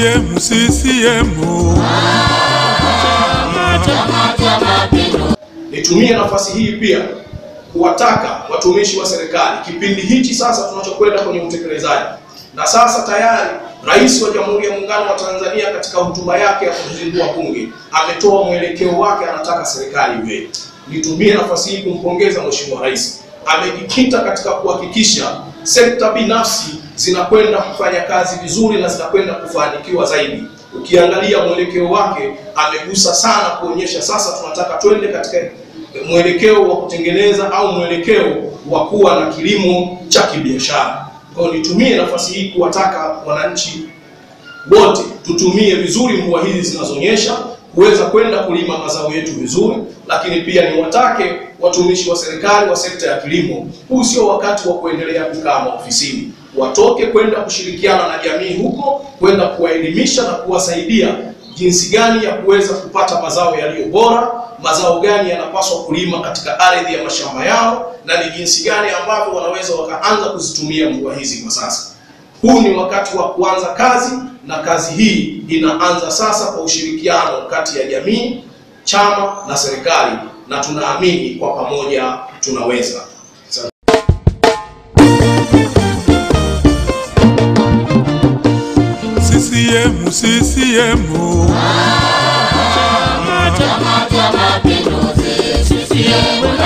CCM. Nitumie nafasi hii pia kuwataka watumishi wa serikali kipindi hichi sasa tunachokwenda kwenye utekelezaji, na sasa tayari Rais wa Jamhuri ya Muungano wa Tanzania katika hotuba yake ya kuzindua Bunge ametoa mwelekeo wake, anataka serikali iwe. Nitumie nafasi hii kumpongeza Mheshimiwa Rais, amejikita katika kuhakikisha sekta binafsi zinakwenda kufanya kazi vizuri na zinakwenda kufanikiwa zaidi. Ukiangalia mwelekeo wake amegusa sana kuonyesha sasa tunataka twende katika mwelekeo wa kutengeneza au mwelekeo wa kuwa na kilimo cha kibiashara. Kwa hiyo nitumie nafasi hii kuwataka wananchi wote tutumie vizuri mvua hizi zinazonyesha kuweza kwenda kulima mazao yetu vizuri, lakini pia ni watake watumishi wa serikali wa sekta ya kilimo, huu sio wakati wa kuendelea kukaa maofisini, watoke kwenda kushirikiana na jamii huko, kwenda kuwaelimisha na kuwasaidia jinsi gani ya kuweza kupata mazao yaliyo bora, mazao gani yanapaswa kulima katika ardhi ya mashamba yao, na ni jinsi gani ambavyo wanaweza wakaanza kuzitumia mvua hizi kwa sasa. Huu ni wakati wa kuanza kazi na kazi hii inaanza sasa kwa ushirikiano kati ya jamii, chama na serikali, na tunaamini kwa pamoja tunaweza. CCM, CCM. Chama cha Mapinduzi CCM